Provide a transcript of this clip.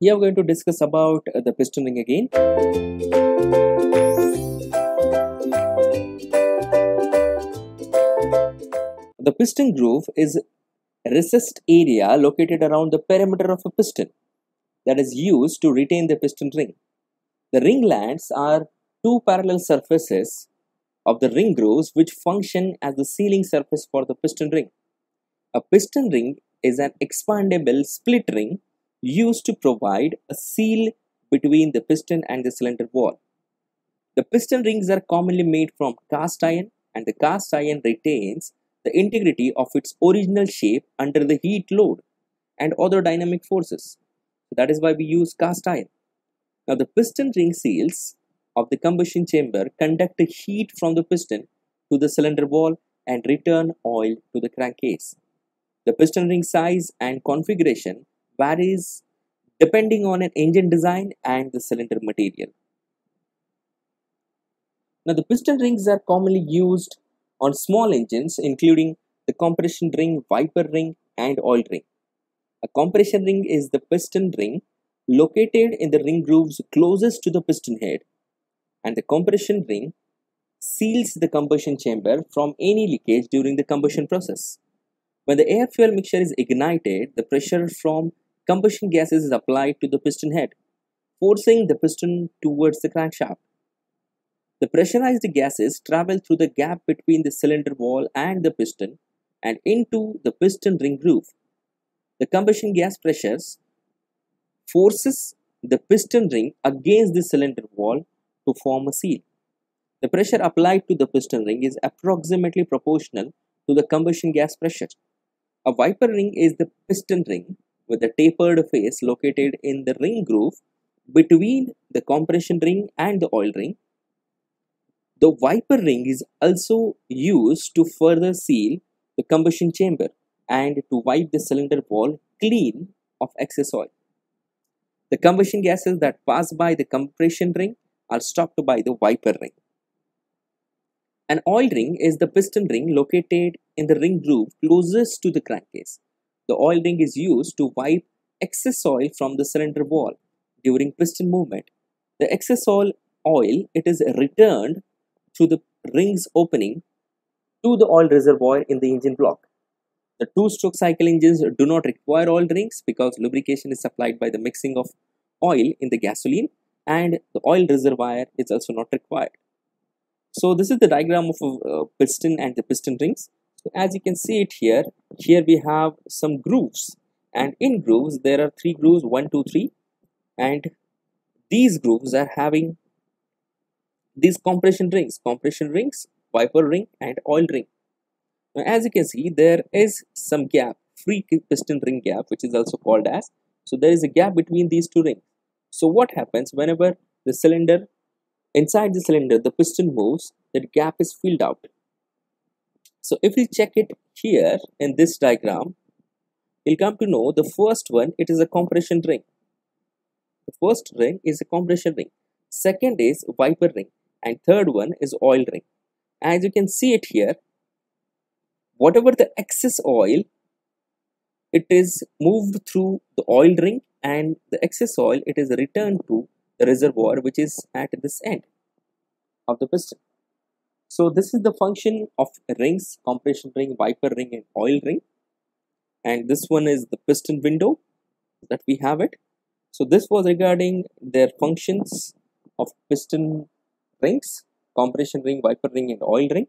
Here we're going to discuss about uh, the piston ring again. The piston groove is a recessed area located around the perimeter of a piston that is used to retain the piston ring. The ring lands are two parallel surfaces of the ring grooves which function as the sealing surface for the piston ring. A piston ring is an expandable split ring used to provide a seal between the piston and the cylinder wall. The piston rings are commonly made from cast iron and the cast iron retains the integrity of its original shape under the heat load and other dynamic forces. That is why we use cast iron. Now the piston ring seals of the combustion chamber conduct heat from the piston to the cylinder wall and return oil to the crankcase. The piston ring size and configuration varies depending on an engine design and the cylinder material. Now the piston rings are commonly used on small engines including the compression ring, wiper ring and oil ring. A compression ring is the piston ring located in the ring grooves closest to the piston head and the compression ring seals the combustion chamber from any leakage during the combustion process. When the air fuel mixture is ignited, the pressure from combustion gases is applied to the piston head, forcing the piston towards the crankshaft. The pressurized gases travel through the gap between the cylinder wall and the piston and into the piston ring groove. The combustion gas pressures forces the piston ring against the cylinder wall to form a seal. The pressure applied to the piston ring is approximately proportional to the combustion gas pressure. A wiper ring is the piston ring with a tapered face located in the ring groove between the compression ring and the oil ring. The wiper ring is also used to further seal the combustion chamber and to wipe the cylinder wall clean of excess oil. The combustion gases that pass by the compression ring are stopped by the wiper ring. An oil ring is the piston ring located in the ring groove closest to the crankcase. The oil ring is used to wipe excess oil from the cylinder wall during piston movement. The excess oil, oil it is returned through the ring's opening to the oil reservoir in the engine block. The two-stroke cycle engines do not require oil rings because lubrication is supplied by the mixing of oil in the gasoline and the oil reservoir is also not required. So this is the diagram of a uh, piston and the piston rings. So as you can see it here, here we have some grooves and in grooves there are three grooves, one, two, three and these grooves are having these compression rings, compression rings, wiper ring and oil ring. Now as you can see there is some gap, free piston ring gap which is also called as. So there is a gap between these two rings. So what happens whenever the cylinder inside the cylinder the piston moves that gap is filled out. So if we check it here in this diagram you'll come to know the first one it is a compression ring. The first ring is a compression ring. Second is wiper ring and third one is oil ring. As you can see it here whatever the excess oil it is moved through the oil ring and the excess oil it is returned to the reservoir which is at this end of the piston. So this is the function of rings, compression ring, wiper ring and oil ring. And this one is the piston window that we have it. So this was regarding their functions of piston rings, compression ring, wiper ring and oil ring.